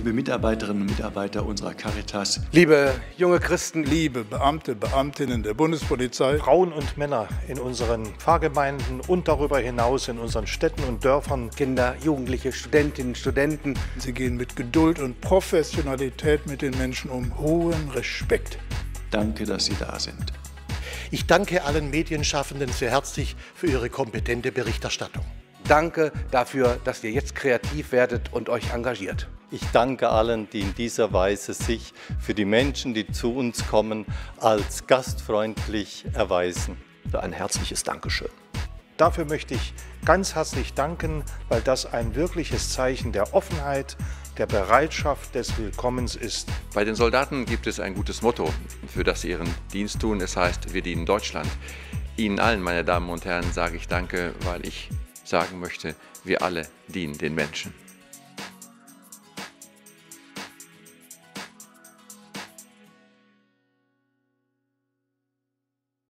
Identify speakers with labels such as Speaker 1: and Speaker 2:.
Speaker 1: liebe Mitarbeiterinnen und Mitarbeiter unserer Caritas,
Speaker 2: liebe junge Christen,
Speaker 3: liebe Beamte, Beamtinnen der Bundespolizei,
Speaker 4: Frauen und Männer in unseren Pfarrgemeinden und darüber hinaus in unseren Städten und Dörfern,
Speaker 2: Kinder, Jugendliche, Studentinnen, Studenten.
Speaker 3: Sie gehen mit Geduld und Professionalität mit den Menschen um. Hohen Respekt.
Speaker 1: Danke, dass Sie da sind.
Speaker 5: Ich danke allen Medienschaffenden sehr herzlich für ihre kompetente Berichterstattung.
Speaker 2: Danke dafür, dass ihr jetzt kreativ werdet und euch engagiert.
Speaker 6: Ich danke allen, die in dieser Weise sich für die Menschen, die zu uns kommen, als gastfreundlich erweisen.
Speaker 7: Ein herzliches Dankeschön.
Speaker 4: Dafür möchte ich ganz herzlich danken, weil das ein wirkliches Zeichen der Offenheit, der Bereitschaft des Willkommens ist.
Speaker 8: Bei den Soldaten gibt es ein gutes Motto, für das sie ihren Dienst tun. Es heißt, wir dienen Deutschland. Ihnen allen, meine Damen und Herren, sage ich Danke, weil ich sagen möchte, wir alle dienen den Menschen.